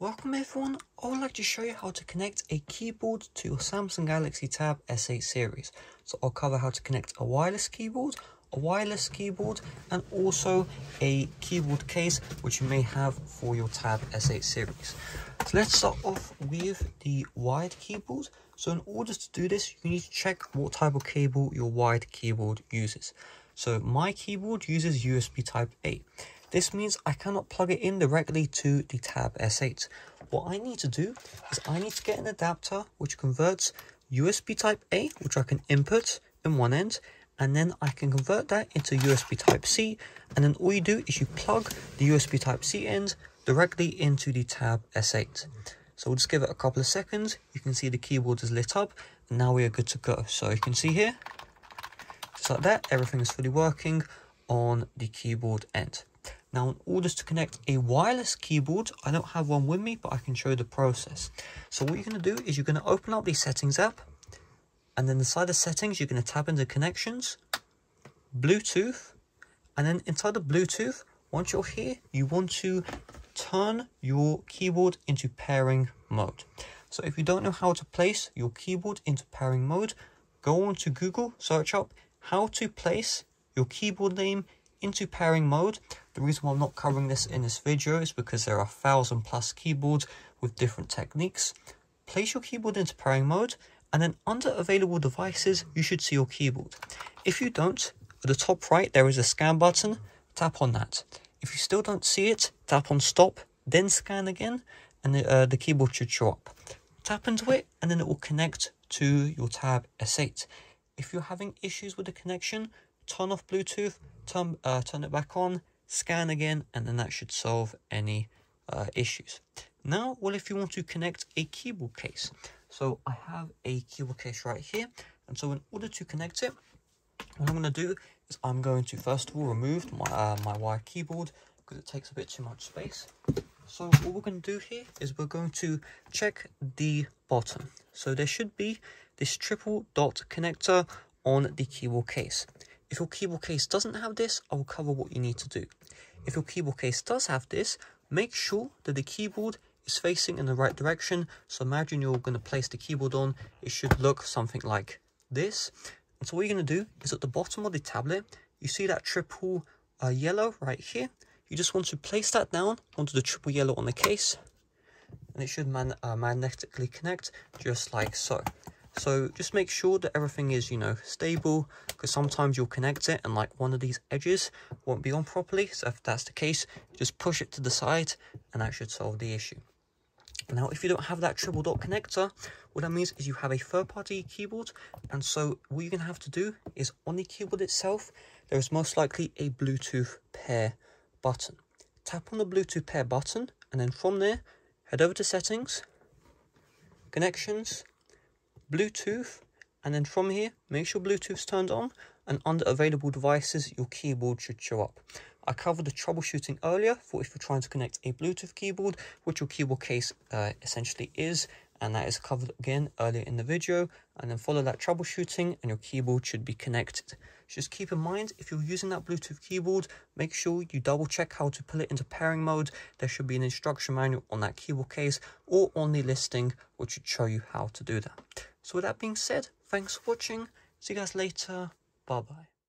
Welcome everyone, I would like to show you how to connect a keyboard to your Samsung Galaxy Tab S8 series. So I'll cover how to connect a wireless keyboard, a wireless keyboard and also a keyboard case which you may have for your Tab S8 series. So let's start off with the wired keyboard. So in order to do this, you need to check what type of cable your wired keyboard uses. So my keyboard uses USB type A. This means I cannot plug it in directly to the Tab S8. What I need to do is I need to get an adapter which converts USB type A, which I can input in one end, and then I can convert that into USB type C, and then all you do is you plug the USB type C end directly into the Tab S8. So we'll just give it a couple of seconds. You can see the keyboard is lit up, and now we are good to go. So you can see here, just like that, everything is fully working on the keyboard end. Now, in order to connect a wireless keyboard, I don't have one with me, but I can show you the process. So what you're going to do is you're going to open up the settings app, and then inside the settings, you're going to tap into connections, Bluetooth, and then inside the Bluetooth, once you're here, you want to turn your keyboard into pairing mode. So if you don't know how to place your keyboard into pairing mode, go on to Google, search up how to place your keyboard name into pairing mode. The reason why I'm not covering this in this video is because there are thousand plus keyboards with different techniques. Place your keyboard into pairing mode and then under available devices you should see your keyboard. If you don't, at the top right there is a scan button, tap on that. If you still don't see it, tap on stop, then scan again and the, uh, the keyboard should show up. Tap into it and then it will connect to your Tab S8. If you're having issues with the connection, turn off Bluetooth, turn, uh, turn it back on, scan again, and then that should solve any uh, issues. Now, well, if you want to connect a keyboard case, so I have a keyboard case right here, and so in order to connect it, what I'm going to do is I'm going to first of all remove my, uh, my wired keyboard because it takes a bit too much space. So what we're going to do here is we're going to check the bottom. So there should be this triple dot connector on the keyboard case. If your keyboard case doesn't have this, I will cover what you need to do. If your keyboard case does have this, make sure that the keyboard is facing in the right direction. So imagine you're going to place the keyboard on, it should look something like this. And so what you're going to do is at the bottom of the tablet, you see that triple uh, yellow right here. You just want to place that down onto the triple yellow on the case. And it should man uh, magnetically connect just like so. So just make sure that everything is, you know, stable because sometimes you'll connect it and like one of these edges won't be on properly. So if that's the case, just push it to the side and that should solve the issue. Now, if you don't have that triple dot connector, what that means is you have a third-party keyboard. And so what you're going to have to do is on the keyboard itself, there is most likely a Bluetooth pair button. Tap on the Bluetooth pair button and then from there, head over to settings, connections, Bluetooth, and then from here, make sure Bluetooth's turned on, and under available devices, your keyboard should show up. I covered the troubleshooting earlier for if you're trying to connect a Bluetooth keyboard, which your keyboard case uh, essentially is, and that is covered again earlier in the video and then follow that troubleshooting and your keyboard should be connected just keep in mind if you're using that bluetooth keyboard make sure you double check how to pull it into pairing mode. There should be an instruction manual on that keyboard case or on the listing which should show you how to do that. So with that being said thanks for watching. See you guys later. Bye bye